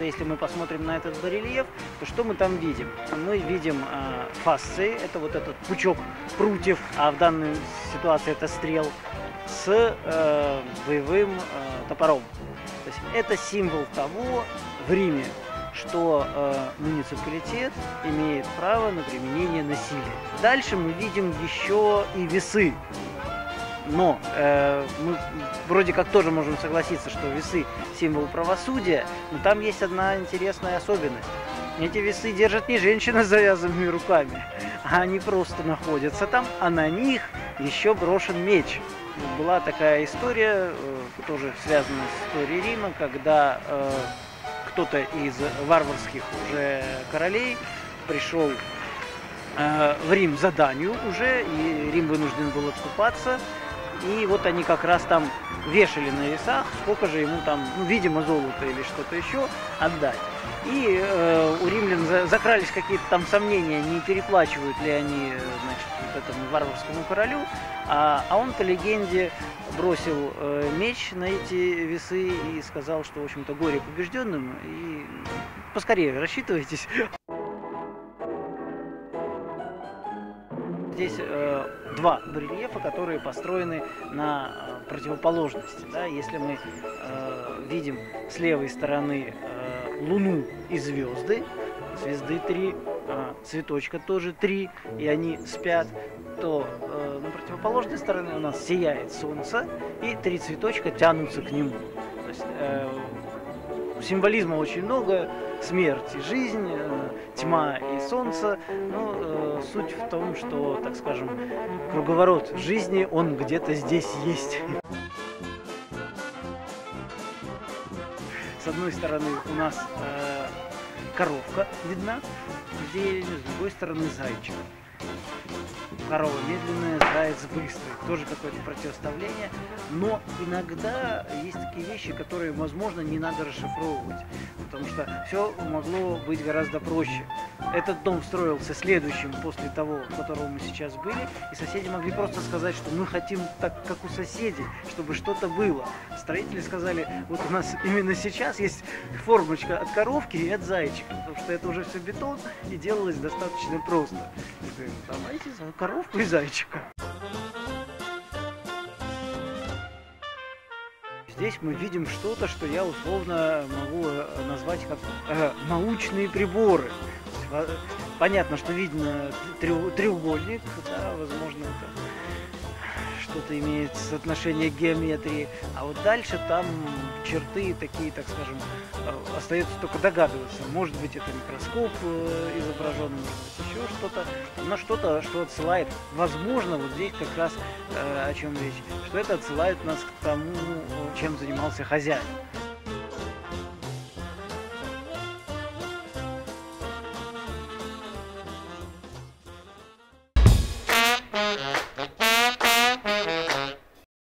Если мы посмотрим на этот барельеф, то что мы там видим? Мы видим э, фасции, это вот этот пучок прутьев, а в данной ситуации это стрел, с э, боевым э, топором. То есть это символ того в Риме, что э, муниципалитет имеет право на применение насилия. Дальше мы видим еще и весы. Но э, мы вроде как тоже можем согласиться, что весы символ правосудия, но там есть одна интересная особенность. Эти весы держат не женщина с завязанными руками, а они просто находятся там, а на них еще брошен меч. Была такая история, э, тоже связанная с историей Рима, когда э, кто-то из варварских уже королей пришел э, в Рим заданию уже, и Рим вынужден был отступаться. И вот они как раз там вешали на весах, сколько же ему там, ну, видимо, золото или что-то еще отдать. И э, у римлян за, закрались какие-то там сомнения, не переплачивают ли они значит, вот этому варварскому королю. А, а он по легенде бросил э, меч на эти весы и сказал, что, в общем-то, горе побежденным, и поскорее рассчитывайтесь. Здесь э, два барельефа, которые построены на э, противоположности. Да? Если мы э, видим с левой стороны э, Луну и звезды, звезды три, э, цветочка тоже три, и они спят, то э, на противоположной стороне у нас сияет солнце, и три цветочка тянутся к нему. То есть, э, символизма очень много, смерть и жизнь, э, тьма и солнце. Но э, суть в том, что, так скажем, круговорот жизни, он где-то здесь есть. С одной стороны у нас э, коровка видна, зелень, с другой стороны зайчик корова медленная, заяц быстрый. Тоже какое-то противоставление. Но иногда есть такие вещи, которые, возможно, не надо расшифровывать. Потому что все могло быть гораздо проще. Этот дом строился следующим после того, в котором мы сейчас были. И соседи могли просто сказать, что мы хотим так, как у соседей, чтобы что-то было. Строители сказали, вот у нас именно сейчас есть формочка от коровки и от зайчика. Потому что это уже все бетон и делалось достаточно просто. Мы говорим, давайте коровку и зайчика. Здесь мы видим что-то, что я условно могу э, назвать как э, научные приборы. Понятно, что видно треугольник, да, возможно, что-то имеет отношение к геометрии, а вот дальше там черты такие, так скажем, э, остается только догадываться. Может быть, это микроскоп э, изображен, может быть, еще что-то, но что-то, что отсылает, возможно, вот здесь как раз э, о чем речь, что это отсылает нас к тому, чем занимался хозяин. Thank